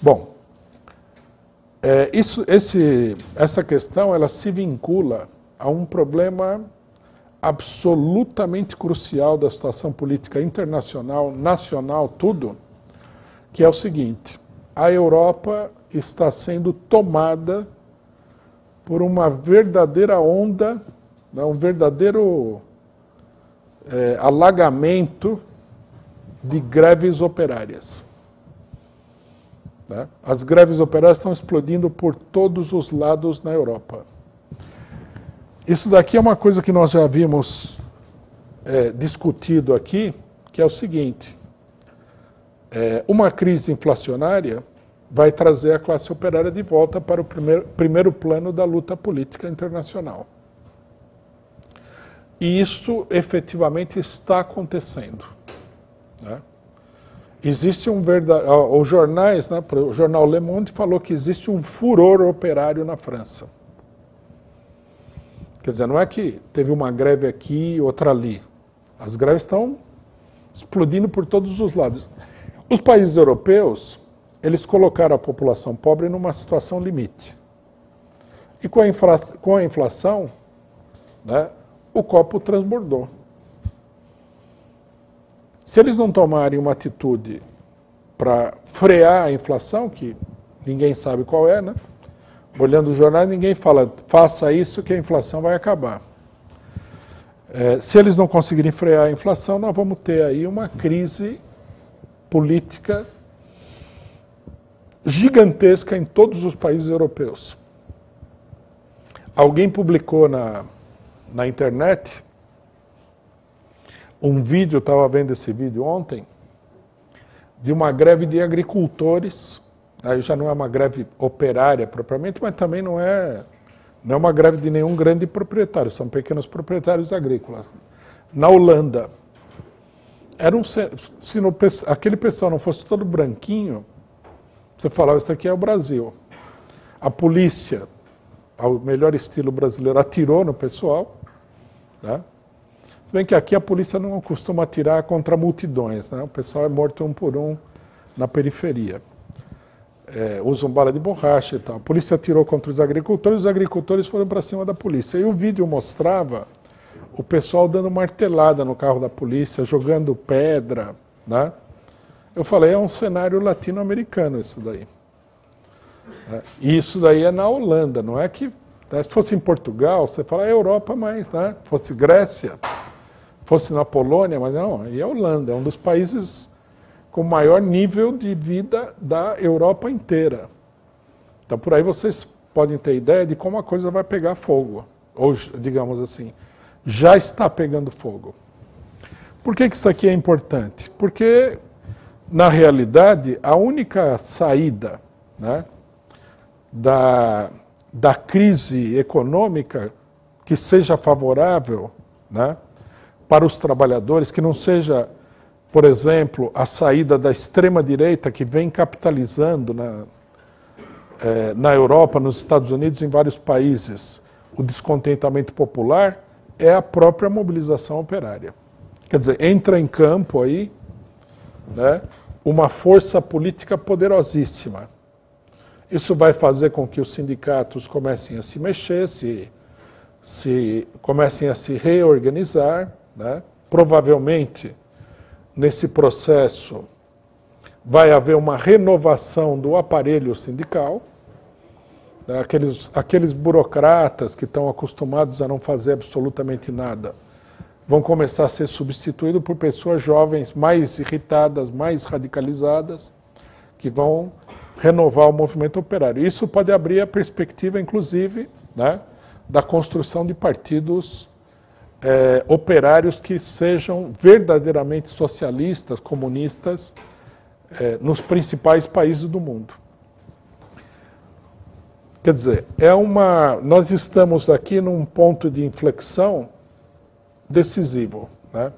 Bom, é, isso, esse, essa questão ela se vincula a um problema absolutamente crucial da situação política internacional, nacional, tudo, que é o seguinte: a Europa está sendo tomada por uma verdadeira onda, né, um verdadeiro é, alagamento de greves operárias. Né? As greves operárias estão explodindo por todos os lados na Europa. Isso daqui é uma coisa que nós já havíamos é, discutido aqui, que é o seguinte: é, uma crise inflacionária vai trazer a classe operária de volta para o primeiro, primeiro plano da luta política internacional. E isso efetivamente está acontecendo. Né? Existe um verdadeiro. Os jornais, né, o jornal Le Monde falou que existe um furor operário na França. Quer dizer, não é que teve uma greve aqui outra ali. As greves estão explodindo por todos os lados. Os países europeus, eles colocaram a população pobre numa situação limite. E com a, infla, com a inflação, né, o copo transbordou. Se eles não tomarem uma atitude para frear a inflação, que ninguém sabe qual é, né? Olhando o jornal, ninguém fala, faça isso que a inflação vai acabar. É, se eles não conseguirem frear a inflação, nós vamos ter aí uma crise política gigantesca em todos os países europeus. Alguém publicou na, na internet um vídeo, estava vendo esse vídeo ontem, de uma greve de agricultores. Aí já não é uma greve operária propriamente, mas também não é, não é uma greve de nenhum grande proprietário, são pequenos proprietários agrícolas. Na Holanda, era um, se no, aquele pessoal não fosse todo branquinho, você falava, isso aqui é o Brasil. A polícia, ao melhor estilo brasileiro, atirou no pessoal. Né? Se bem que aqui a polícia não costuma atirar contra multidões, né? o pessoal é morto um por um na periferia. É, usam bala de borracha e tal. A polícia atirou contra os agricultores, os agricultores foram para cima da polícia. E o vídeo mostrava o pessoal dando martelada no carro da polícia, jogando pedra, né? Eu falei, é um cenário latino-americano isso daí. É, e isso daí é na Holanda, não é que né, se fosse em Portugal, você fala é Europa, mas né, fosse Grécia, fosse na Polônia, mas não, e é Holanda, é um dos países com maior nível de vida da Europa inteira. Então por aí vocês podem ter ideia de como a coisa vai pegar fogo, ou digamos assim, já está pegando fogo. Por que, que isso aqui é importante? Porque, na realidade, a única saída né, da, da crise econômica que seja favorável né, para os trabalhadores, que não seja, por exemplo, a saída da extrema-direita que vem capitalizando na, é, na Europa, nos Estados Unidos, em vários países, o descontentamento popular, é a própria mobilização operária. Quer dizer, entra em campo aí né, uma força política poderosíssima. Isso vai fazer com que os sindicatos comecem a se mexer, se, se comecem a se reorganizar. Né? Provavelmente, nesse processo, vai haver uma renovação do aparelho sindical né, aqueles, aqueles burocratas que estão acostumados a não fazer absolutamente nada, vão começar a ser substituídos por pessoas jovens mais irritadas, mais radicalizadas, que vão renovar o movimento operário. Isso pode abrir a perspectiva, inclusive, né, da construção de partidos é, operários que sejam verdadeiramente socialistas, comunistas, é, nos principais países do mundo. Quer dizer, é uma, nós estamos aqui num ponto de inflexão decisivo. Né?